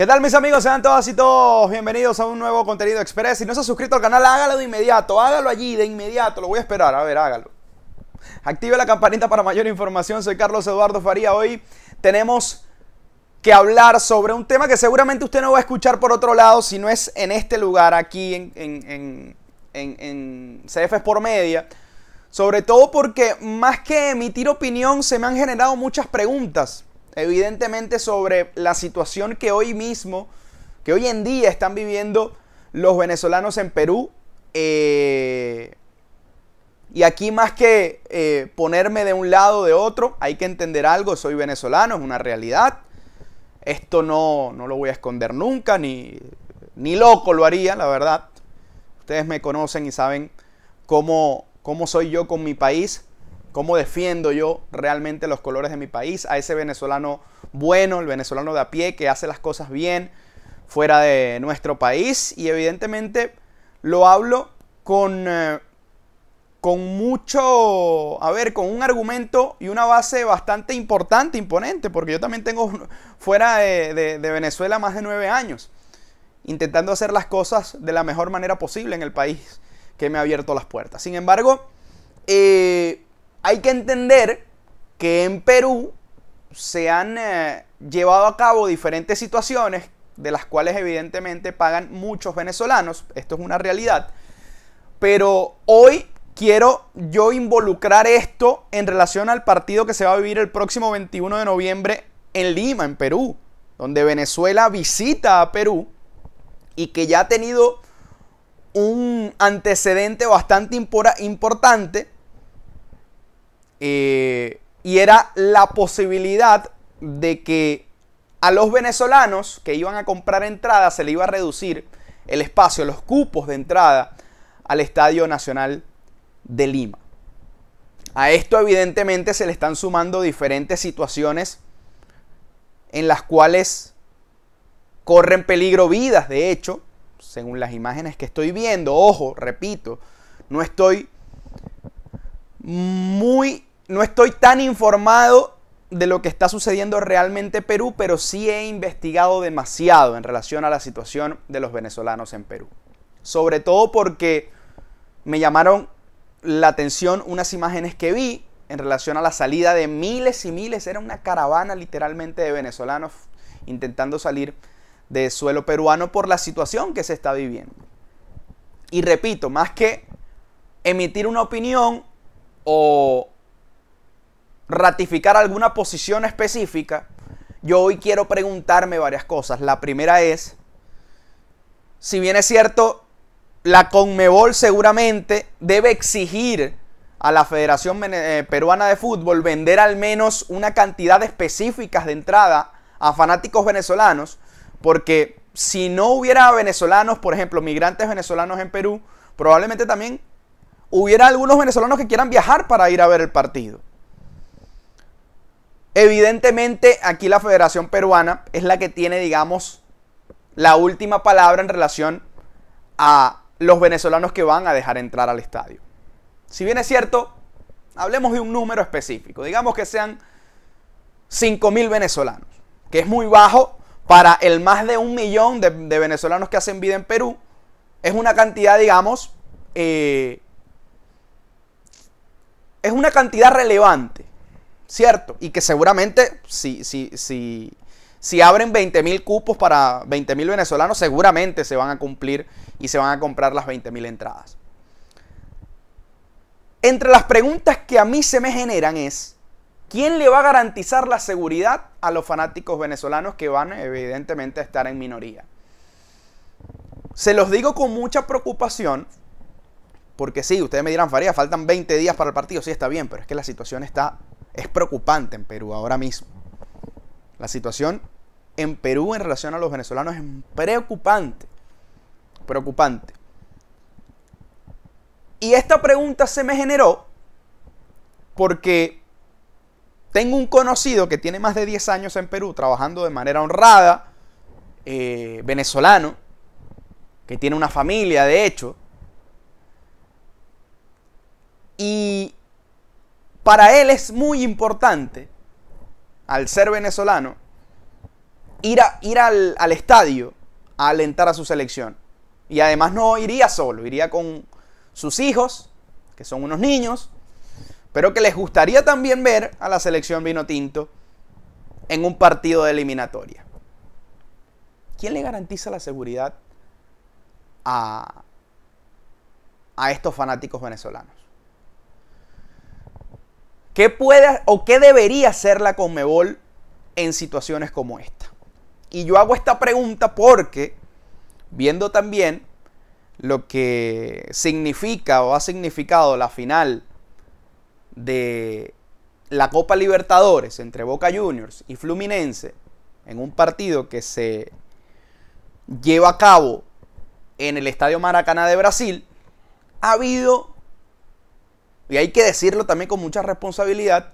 ¿Qué tal mis amigos? Sean todas y todos bienvenidos a un nuevo contenido express. Si no se ha suscrito al canal, hágalo de inmediato, hágalo allí de inmediato, lo voy a esperar, a ver, hágalo. Active la campanita para mayor información, soy Carlos Eduardo Faría. Hoy tenemos que hablar sobre un tema que seguramente usted no va a escuchar por otro lado, si no es en este lugar, aquí en, en, en, en CF por Media. Sobre todo porque más que emitir opinión se me han generado muchas preguntas evidentemente sobre la situación que hoy mismo, que hoy en día están viviendo los venezolanos en Perú. Eh, y aquí más que eh, ponerme de un lado o de otro, hay que entender algo, soy venezolano, es una realidad. Esto no, no lo voy a esconder nunca, ni, ni loco lo haría, la verdad. Ustedes me conocen y saben cómo, cómo soy yo con mi país cómo defiendo yo realmente los colores de mi país, a ese venezolano bueno, el venezolano de a pie que hace las cosas bien fuera de nuestro país y evidentemente lo hablo con, eh, con mucho, a ver, con un argumento y una base bastante importante, imponente, porque yo también tengo fuera de, Venezuela más de nueve años, intentando hacer las cosas de la mejor manera posible en el país que me ha abierto las puertas. Sin embargo, eh, hay que entender que en Perú se han eh, llevado a cabo diferentes situaciones de las cuales evidentemente pagan muchos venezolanos, esto es una realidad, pero hoy quiero yo involucrar esto en relación al partido que se va a vivir el próximo 21 de noviembre en Lima, en Perú, donde Venezuela visita a Perú y que ya ha tenido un antecedente bastante importante eh, y era la posibilidad de que a los venezolanos que iban a comprar entradas se le iba a reducir el espacio, los cupos de entrada al Estadio Nacional de Lima. A esto evidentemente se le están sumando diferentes situaciones en las cuales corren peligro vidas, de hecho, según las imágenes que estoy viendo, ojo, repito, no estoy muy no estoy tan informado de lo que está sucediendo realmente en Perú, pero sí he investigado demasiado en relación a la situación de los venezolanos en Perú. Sobre todo porque me llamaron la atención unas imágenes que vi en relación a la salida de miles y miles, era una caravana literalmente de venezolanos intentando salir de suelo peruano por la situación que se está viviendo. Y repito, más que emitir una opinión o ratificar alguna posición específica, yo hoy quiero preguntarme varias cosas. La primera es, si bien es cierto, la Conmebol seguramente debe exigir a la Federación eh, Peruana de Fútbol vender al menos una cantidad específica de entrada a fanáticos venezolanos, porque si no hubiera venezolanos, por ejemplo, migrantes venezolanos en Perú, probablemente también hubiera algunos venezolanos que quieran viajar para ir a ver el partido. Evidentemente, aquí la Federación Peruana es la que tiene, digamos, la última palabra en relación a los venezolanos que van a dejar entrar al estadio. Si bien es cierto, hablemos de un número específico. Digamos que sean 5.000 venezolanos, que es muy bajo para el más de un millón de, venezolanos que hacen vida en Perú. Es una cantidad, digamos, eh, es una cantidad relevante. ¿Cierto? Y que seguramente si, si, si, si abren 20.000 cupos para 20.000 venezolanos, seguramente se van a cumplir y se van a comprar las 20.000 entradas. Entre las preguntas que a mí se me generan es, ¿quién le va a garantizar la seguridad a los fanáticos venezolanos que van evidentemente a estar en minoría? Se los digo con mucha preocupación, porque sí, ustedes me dirán, Faría, faltan 20 días para el partido, sí está bien, pero es que la situación está es preocupante en Perú ahora mismo. La situación en Perú en relación a los venezolanos es preocupante. Preocupante. Y esta pregunta se me generó porque tengo un conocido que tiene más de 10 años en Perú trabajando de manera honrada, eh, venezolano, que tiene una familia de hecho, y para él es muy importante, al ser venezolano, ir, a, ir al, al estadio a alentar a su selección. Y además no iría solo, iría con sus hijos, que son unos niños, pero que les gustaría también ver a la selección vino tinto en un partido de eliminatoria. ¿Quién le garantiza la seguridad a, a estos fanáticos venezolanos? ¿Qué puede o qué debería hacer la Conmebol en situaciones como esta? Y yo hago esta pregunta porque, viendo también lo que significa o ha significado la final de la Copa Libertadores entre Boca Juniors y Fluminense, en un partido que se lleva a cabo en el Estadio Maracaná de Brasil, ha habido, y hay que decirlo también con mucha responsabilidad,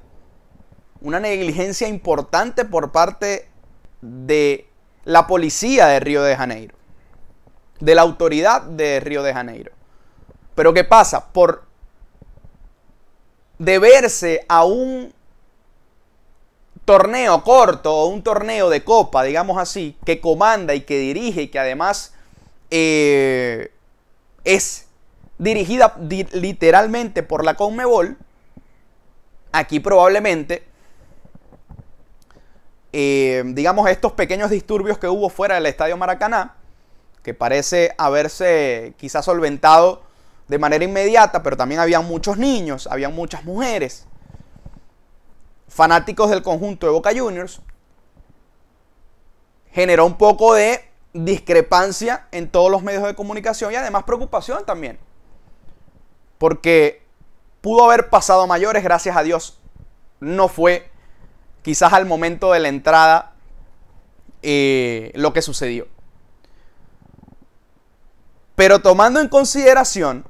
una negligencia importante por parte de la policía de Río de Janeiro, de la autoridad de Río de Janeiro. Pero ¿qué pasa? Por deberse a un torneo corto o un torneo de copa, digamos así, que comanda y que dirige y que además eh, es dirigida literalmente por la Conmebol, aquí probablemente, eh, digamos, estos pequeños disturbios que hubo fuera del Estadio Maracaná, que parece haberse quizás solventado de manera inmediata, pero también había muchos niños, había muchas mujeres, fanáticos del conjunto de Boca Juniors, generó un poco de discrepancia en todos los medios de comunicación y además preocupación también. Porque pudo haber pasado mayores, gracias a Dios. No fue quizás al momento de la entrada eh, lo que sucedió. Pero tomando en consideración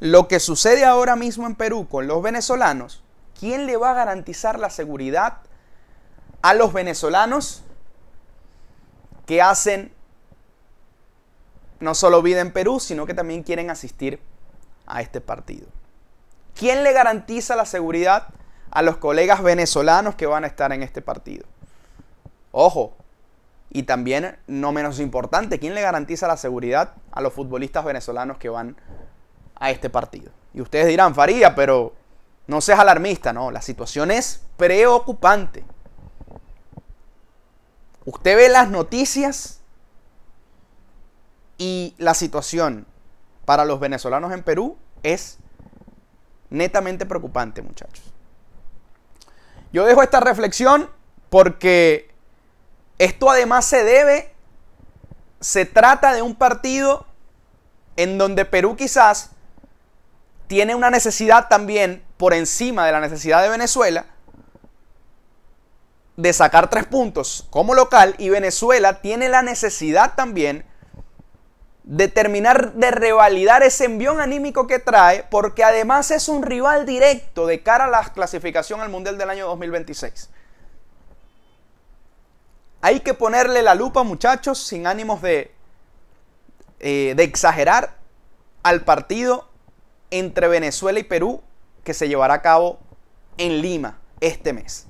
lo que sucede ahora mismo en Perú con los venezolanos, ¿quién le va a garantizar la seguridad a los venezolanos que hacen no solo vida en Perú, sino que también quieren asistir a este partido? ¿Quién le garantiza la seguridad a los colegas venezolanos que van a estar en este partido? Ojo, y también, no menos importante, ¿quién le garantiza la seguridad a los futbolistas venezolanos que van a este partido? Y ustedes dirán, Faría, pero no seas alarmista, no, la situación es preocupante. Usted ve las noticias y la situación para los venezolanos en Perú es netamente preocupante, muchachos. Yo dejo esta reflexión porque esto además se debe, se trata de un partido en donde Perú quizás tiene una necesidad también por encima de la necesidad de Venezuela de sacar tres puntos como local y Venezuela tiene la necesidad también de terminar de revalidar ese envión anímico que trae porque además es un rival directo de cara a la clasificación al Mundial del año 2026. Hay que ponerle la lupa muchachos sin ánimos de, eh, de exagerar al partido entre Venezuela y Perú que se llevará a cabo en Lima este mes.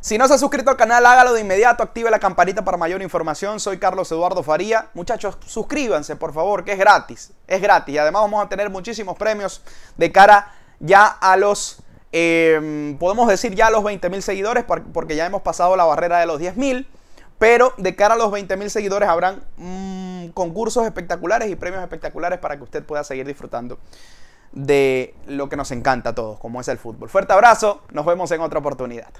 Si no se ha suscrito al canal, hágalo de inmediato, active la campanita para mayor información. Soy Carlos Eduardo Faría. Muchachos, suscríbanse por favor, que es gratis. Es gratis y además vamos a tener muchísimos premios de cara ya a los, em, podemos decir ya a los 20 mil seguidores, porque ya hemos pasado la barrera de los 10 mil. Pero de cara a los 20 mil seguidores habrán mm, concursos espectaculares y premios espectaculares para que usted pueda seguir disfrutando de lo que nos encanta a todos, como es el fútbol. Fuerte abrazo, nos vemos en otra oportunidad.